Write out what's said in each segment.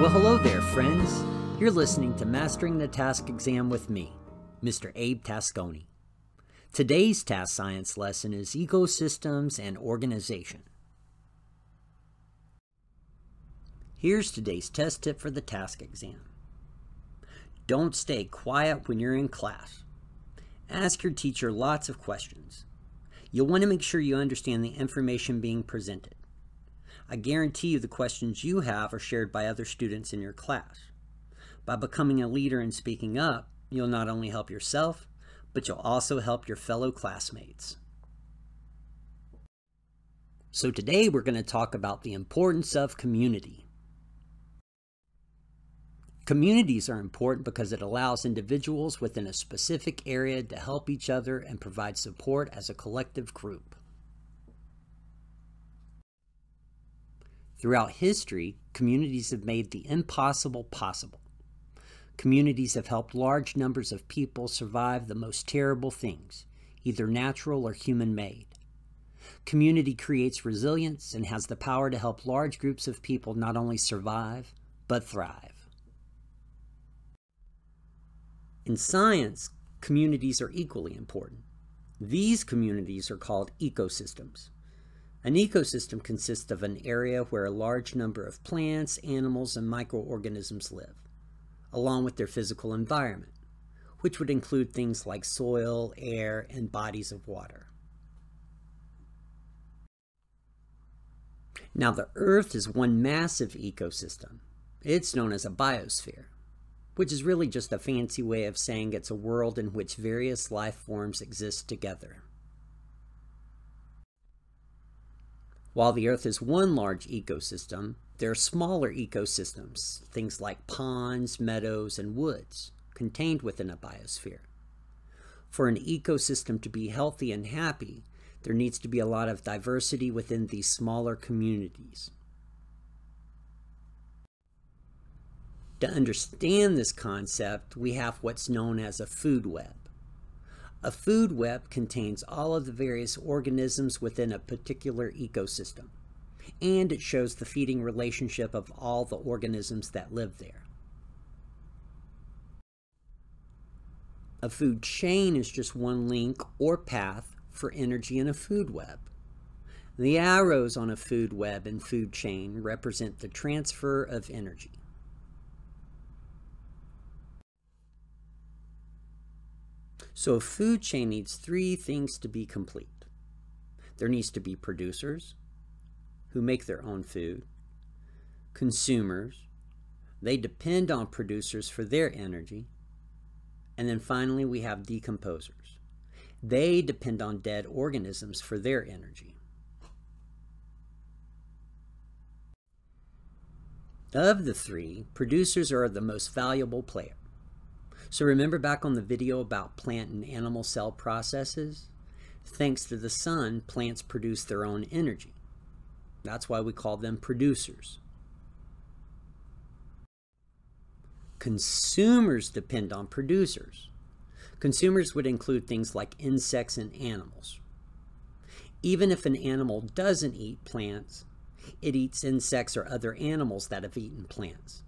Well, hello there, friends. You're listening to Mastering the TASC Exam with me, Mr. Abe Tasconi. Today's TASC science lesson is ecosystems and organization. Here's today's test tip for the TASC exam. Don't stay quiet when you're in class. Ask your teacher lots of questions. You'll want to make sure you understand the information being presented. I guarantee you the questions you have are shared by other students in your class. By becoming a leader and speaking up, you'll not only help yourself, but you'll also help your fellow classmates. So today we're going to talk about the importance of community. Communities are important because it allows individuals within a specific area to help each other and provide support as a collective group. Throughout history, communities have made the impossible possible. Communities have helped large numbers of people survive the most terrible things, either natural or human made. Community creates resilience and has the power to help large groups of people not only survive, but thrive. In science, communities are equally important. These communities are called ecosystems. An ecosystem consists of an area where a large number of plants, animals, and microorganisms live, along with their physical environment, which would include things like soil, air, and bodies of water. Now, the Earth is one massive ecosystem. It's known as a biosphere, which is really just a fancy way of saying it's a world in which various life forms exist together. While the Earth is one large ecosystem, there are smaller ecosystems, things like ponds, meadows, and woods, contained within a biosphere. For an ecosystem to be healthy and happy, there needs to be a lot of diversity within these smaller communities. To understand this concept, we have what's known as a food web. A food web contains all of the various organisms within a particular ecosystem, and it shows the feeding relationship of all the organisms that live there. A food chain is just one link or path for energy in a food web. The arrows on a food web and food chain represent the transfer of energy. So a food chain needs three things to be complete. There needs to be producers who make their own food, consumers, they depend on producers for their energy, and then finally we have decomposers. They depend on dead organisms for their energy. Of the three, producers are the most valuable player. So remember back on the video about plant and animal cell processes? Thanks to the sun, plants produce their own energy. That's why we call them producers. Consumers depend on producers. Consumers would include things like insects and animals. Even if an animal doesn't eat plants, it eats insects or other animals that have eaten plants.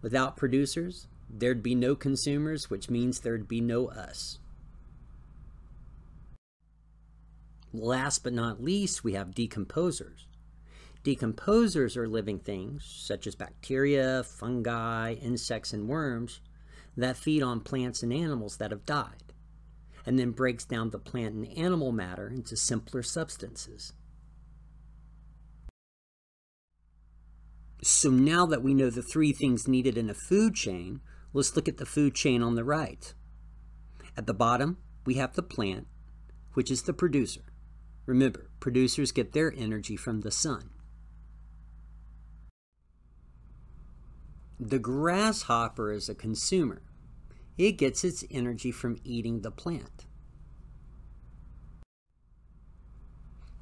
Without producers, there'd be no consumers, which means there'd be no us. Last but not least, we have decomposers. Decomposers are living things, such as bacteria, fungi, insects, and worms, that feed on plants and animals that have died, and then breaks down the plant and animal matter into simpler substances. So now that we know the three things needed in a food chain, Let's look at the food chain on the right. At the bottom, we have the plant, which is the producer. Remember, producers get their energy from the sun. The grasshopper is a consumer. It gets its energy from eating the plant.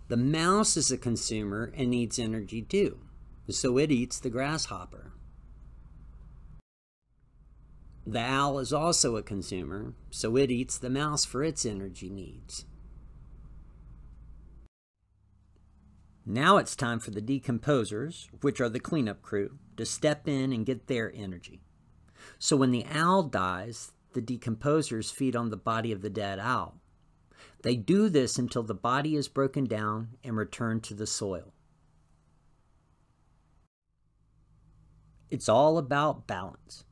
The mouse is a consumer and needs energy too, so it eats the grasshopper. The owl is also a consumer, so it eats the mouse for its energy needs. Now it's time for the decomposers, which are the cleanup crew, to step in and get their energy. So when the owl dies, the decomposers feed on the body of the dead owl. They do this until the body is broken down and returned to the soil. It's all about balance.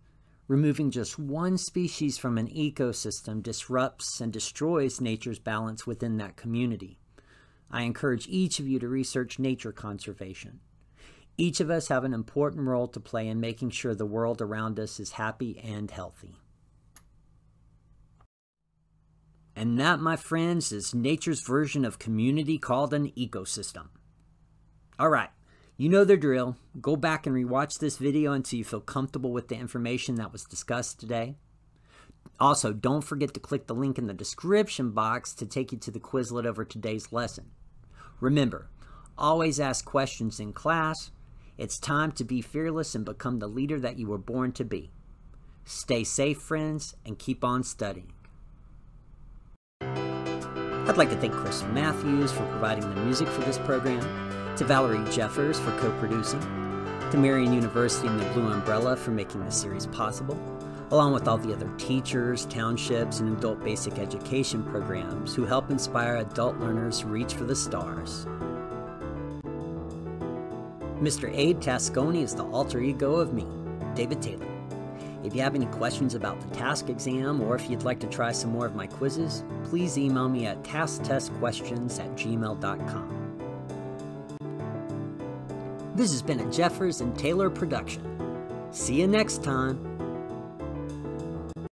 Removing just one species from an ecosystem disrupts and destroys nature's balance within that community. I encourage each of you to research nature conservation. Each of us have an important role to play in making sure the world around us is happy and healthy. And that, my friends, is nature's version of community called an ecosystem. All right, you know the drill. Go back and rewatch this video until you feel comfortable with the information that was discussed today. Also, don't forget to click the link in the description box to take you to the Quizlet over today's lesson. Remember, always ask questions in class. It's time to be fearless and become the leader that you were born to be. Stay safe, friends, and keep on studying. I'd like to thank Chris Matthews for providing the music for this program to Valerie Jeffers for co-producing, to Marian University and the Blue Umbrella for making this series possible, along with all the other teachers, townships, and adult basic education programs who help inspire adult learners reach for the stars. Mr. Abe Tasconi is the alter ego of me, David Taylor. If you have any questions about the TASC exam or if you'd like to try some more of my quizzes, please email me at tasktestquestions at gmail.com. This has been a Jeffers and Taylor production. See you next time.